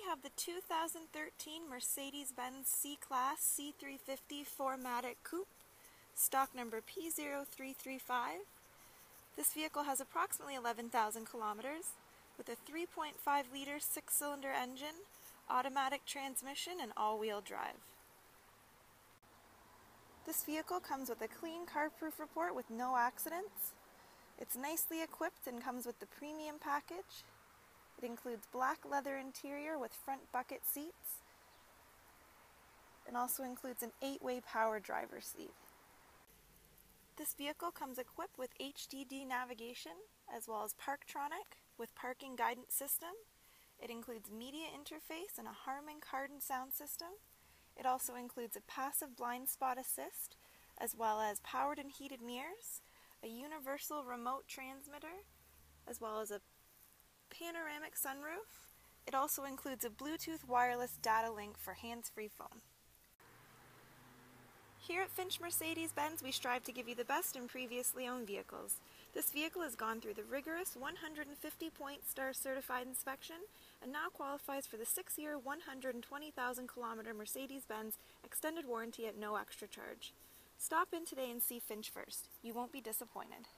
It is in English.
We have the 2013 Mercedes-Benz C-Class C350 4MATIC Coupe, stock number P0335. This vehicle has approximately 11,000 kilometers with a 3.5 liter six-cylinder engine, automatic transmission, and all-wheel drive. This vehicle comes with a clean CarProof report with no accidents. It's nicely equipped and comes with the premium package. It includes black leather interior with front bucket seats and also includes an 8-way power driver seat. This vehicle comes equipped with HDD navigation as well as Parktronic with parking guidance system. It includes media interface and a Harman Kardon sound system. It also includes a passive blind spot assist as well as powered and heated mirrors, a universal remote transmitter, as well as a panoramic sunroof. It also includes a Bluetooth wireless data link for hands-free phone. Here at Finch Mercedes-Benz, we strive to give you the best in previously owned vehicles. This vehicle has gone through the rigorous 150-point star certified inspection and now qualifies for the 6-year, 120,000 kilometer Mercedes-Benz extended warranty at no extra charge. Stop in today and see Finch first. You won't be disappointed.